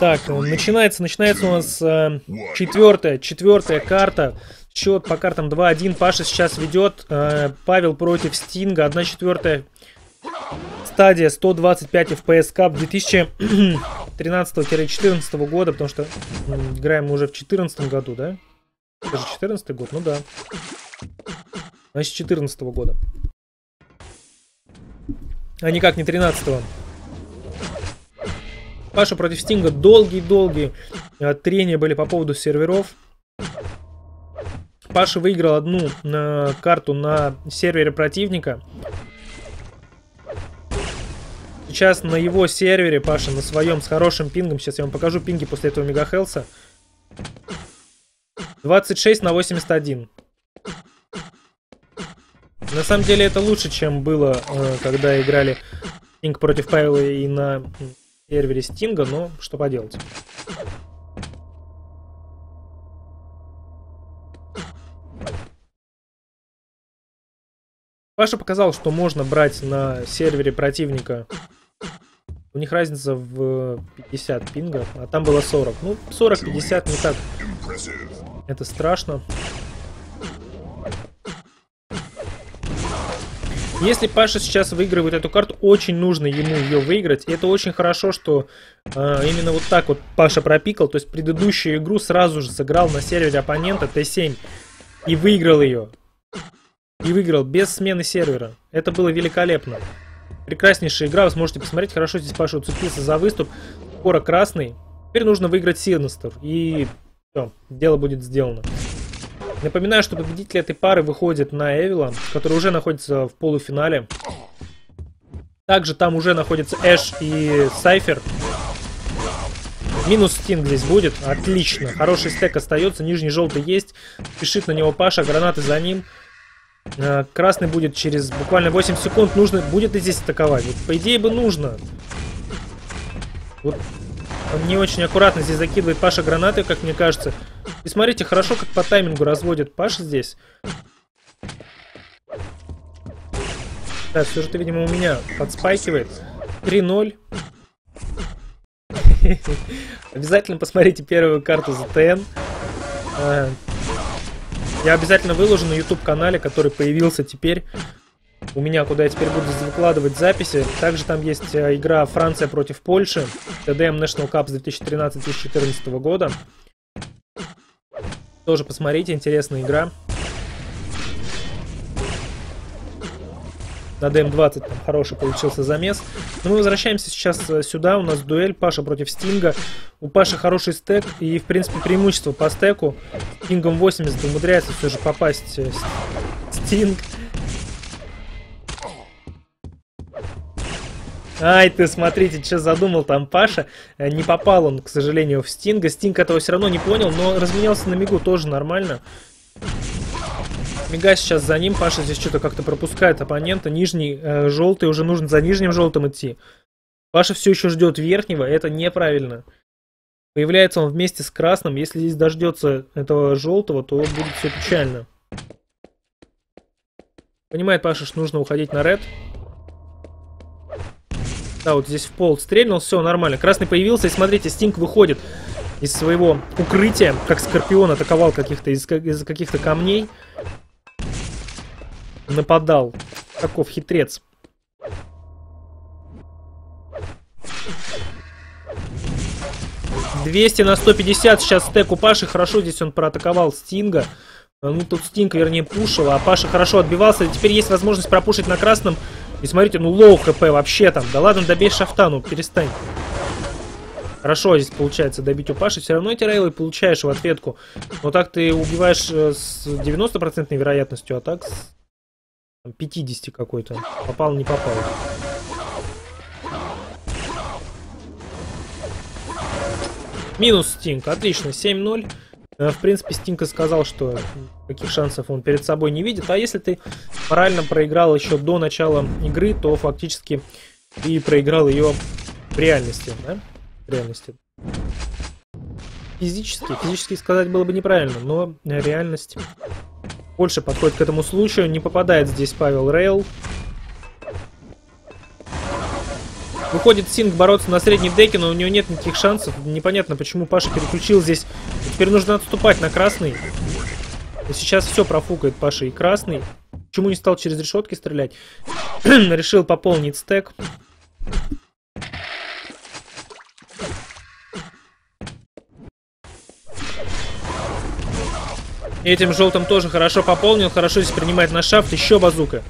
Так, начинается, начинается у нас э, четвертая, четвертая карта. Счет по картам 2-1. Паша сейчас ведет. Э, Павел против Стинга. 1 четвертая стадия 125 FPS Cup 2013-2014 года, потому что играем мы уже в 2014 году, да? Это же 14 год, ну да. Значит, 14 года. А никак не 13 -го. Паша против Стинга долгие-долгие э, трения были по поводу серверов. Паша выиграл одну на карту на сервере противника. Сейчас на его сервере, Паша, на своем, с хорошим пингом, сейчас я вам покажу пинги после этого мегахелса. 26 на 81. На самом деле это лучше, чем было, э, когда играли Стинг против Павела и на сервере Стинга, но что поделать. Паша показал, что можно брать на сервере противника. У них разница в 50 пинга, а там было 40. Ну, 40-50 не так. Это страшно. Если Паша сейчас выигрывает эту карту, очень нужно ему ее выиграть. И это очень хорошо, что э, именно вот так вот Паша пропикал. То есть предыдущую игру сразу же сыграл на сервере оппонента Т7 и выиграл ее. И выиграл без смены сервера. Это было великолепно. Прекраснейшая игра, вы сможете посмотреть. Хорошо здесь Паша уцепился за выступ. Скоро красный. Теперь нужно выиграть Синестер. И все, дело будет сделано. Напоминаю, что победитель этой пары выходит на Эвила, который уже находится в полуфинале. Также там уже находятся Эш и Сайфер. Минус Стинг здесь будет. Отлично. Хороший стек остается. Нижний желтый есть. Пишет на него Паша. Гранаты за ним. Э, красный будет через буквально 8 секунд. Нужно будет и здесь атаковать. По идее бы нужно. Вот он не очень аккуратно здесь закидывает Паша гранаты, как мне кажется. И смотрите, хорошо как по таймингу разводит Паша здесь. Да, все же ты, видимо, у меня подспайкивает. 3-0. Обязательно посмотрите первую карту за ТН. А, я обязательно выложу на YouTube канале, который появился теперь у меня, куда я теперь буду выкладывать записи. Также там есть э, игра Франция против Польши, TDM National Cup 2013-2014 года. Тоже посмотрите, интересная игра. На DM20 там хороший получился замес. Но мы возвращаемся сейчас э, сюда. У нас дуэль Паша против Стинга. У Паши хороший стек и, в принципе, преимущество по стеку. Стингом 80 умудряется все же попасть э, Стинг. Ай, ты смотрите, что задумал там Паша. Э, не попал он, к сожалению, в Стинга. Стинг этого все равно не понял, но разменялся на мигу тоже нормально. Мига сейчас за ним, Паша здесь что-то как-то пропускает оппонента. Нижний э, желтый, уже нужно за нижним желтым идти. Паша все еще ждет верхнего, это неправильно. Появляется он вместе с красным. Если здесь дождется этого желтого, то будет все печально. Понимает Паша, что нужно уходить на ред. Да, вот здесь в пол стрельнул, все нормально. Красный появился, и смотрите, Стинг выходит из своего укрытия, как Скорпион атаковал каких-то из, из каких-то камней. Нападал. Каков хитрец. Двести на 150 сейчас стек у Паши. Хорошо здесь он проатаковал Стинга. Ну, тут Стинг, вернее, пушил, а Паша хорошо отбивался. Теперь есть возможность пропушить на красном. И смотрите, ну low HP вообще там. Да ладно, добей shaft а, ну перестань. Хорошо здесь получается добить у Паши. Все равно эти rail ы получаешь в ответку. Но так ты убиваешь э, с 90% вероятностью, а так с 50 какой-то. Попал, не попал. Минус Стинг. Отлично. 7-0. Э, в принципе, Стинка сказал, что каких шансов он перед собой не видит. А если ты морально проиграл еще до начала игры, то фактически ты проиграл ее в реальности, да? В реальности. Физически, физически сказать было бы неправильно, но реальность больше подходит к этому случаю. Не попадает здесь Павел Рейл. Выходит Синг бороться на средней деке, но у него нет никаких шансов. Непонятно, почему Паша переключил здесь. Теперь нужно отступать на красный. И сейчас все профукает Паша и красный. Почему не стал через решетки стрелять? Решил пополнить стек. Этим желтым тоже хорошо пополнил. Хорошо здесь принимает на шафт. Еще базука.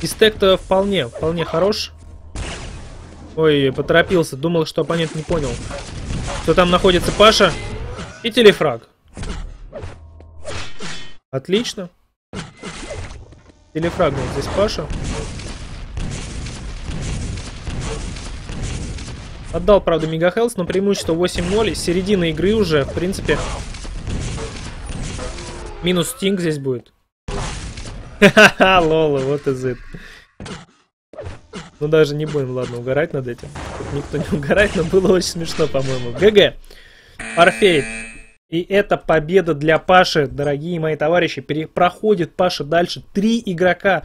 И стек-то вполне, вполне хорош. Ой, поторопился. Думал, что оппонент не понял. Что там находится Паша. И телефраг. Отлично. Телефрагнул здесь Паша. Отдал, правда, Мегахелс, но преимущество 8-0. Середина игры уже, в принципе. Минус Стинг здесь будет. Ха-ха-ха, лола, вот из it. Ну даже не будем, ладно, угорать над этим. Никто не угорает, но было очень смешно, по-моему. ГГ. Орфей. И это победа для Паши, дорогие мои товарищи. Проходит Паша дальше. Три игрока